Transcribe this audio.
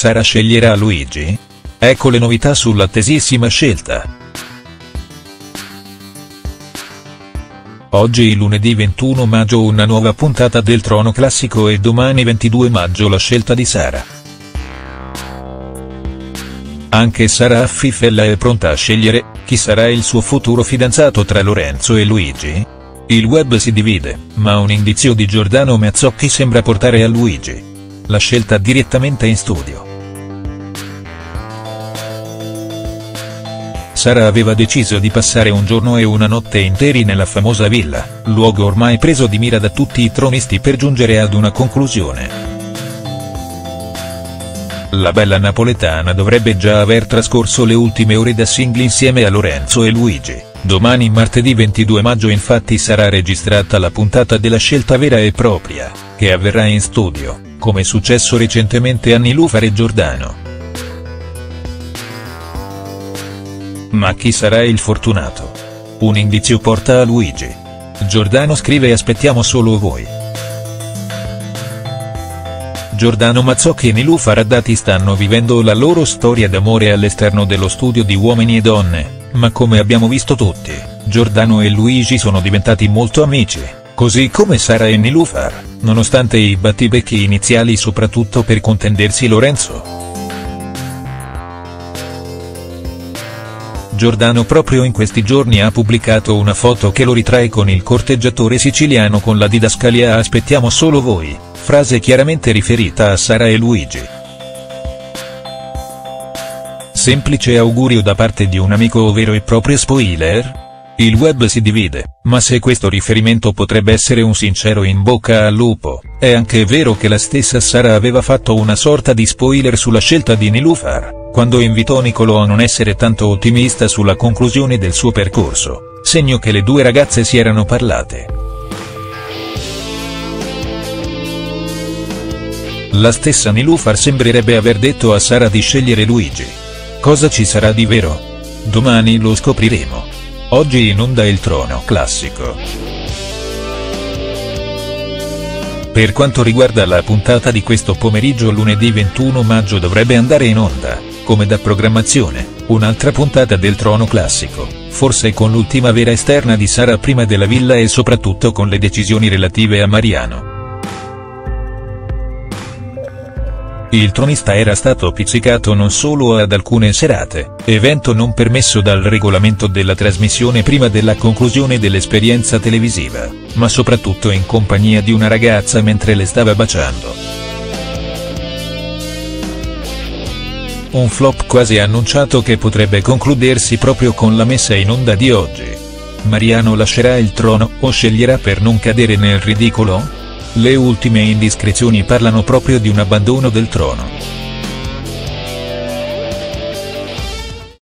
Sara sceglierà Luigi? Ecco le novità sull'attesissima scelta. Oggi lunedì 21 maggio una nuova puntata del Trono Classico e domani 22 maggio la scelta di Sara. Anche Sara Affifella è pronta a scegliere, chi sarà il suo futuro fidanzato tra Lorenzo e Luigi? Il web si divide, ma un indizio di Giordano Mazzocchi sembra portare a Luigi. La scelta direttamente in studio. Sara aveva deciso di passare un giorno e una notte interi nella famosa villa, luogo ormai preso di mira da tutti i tronisti per giungere ad una conclusione. La bella napoletana dovrebbe già aver trascorso le ultime ore da single insieme a Lorenzo e Luigi. Domani martedì 22 maggio infatti sarà registrata la puntata della scelta vera e propria, che avverrà in studio, come successo recentemente a Nilufar e Giordano. Ma chi sarà il fortunato? Un indizio porta a Luigi. Giordano scrive aspettiamo solo voi. Giordano Mazzocchi e Nilu Faraddati stanno vivendo la loro storia d'amore all'esterno dello studio di Uomini e Donne, ma come abbiamo visto tutti, Giordano e Luigi sono diventati molto amici, così come Sara e Nilufar, nonostante i battibecchi iniziali soprattutto per contendersi Lorenzo. Giordano proprio in questi giorni ha pubblicato una foto che lo ritrae con il corteggiatore siciliano con la didascalia aspettiamo solo voi, frase chiaramente riferita a Sara e Luigi. Semplice augurio da parte di un amico o vero e proprio spoiler? Il web si divide, ma se questo riferimento potrebbe essere un sincero in bocca al lupo, è anche vero che la stessa Sara aveva fatto una sorta di spoiler sulla scelta di Nilufar quando invitò Nicolò a non essere tanto ottimista sulla conclusione del suo percorso, segno che le due ragazze si erano parlate. La stessa Nilufar sembrerebbe aver detto a Sara di scegliere Luigi. Cosa ci sarà di vero? Domani lo scopriremo. Oggi in onda il trono classico. Per quanto riguarda la puntata di questo pomeriggio lunedì 21 maggio dovrebbe andare in onda come da programmazione, un'altra puntata del Trono Classico, forse con l'ultima vera esterna di Sara prima della villa e soprattutto con le decisioni relative a Mariano. Il tronista era stato pizzicato non solo ad alcune serate, evento non permesso dal regolamento della trasmissione prima della conclusione dell'esperienza televisiva, ma soprattutto in compagnia di una ragazza mentre le stava baciando. Un flop quasi annunciato che potrebbe concludersi proprio con la messa in onda di oggi. Mariano lascerà il trono o sceglierà per non cadere nel ridicolo? Le ultime indiscrezioni parlano proprio di un abbandono del trono.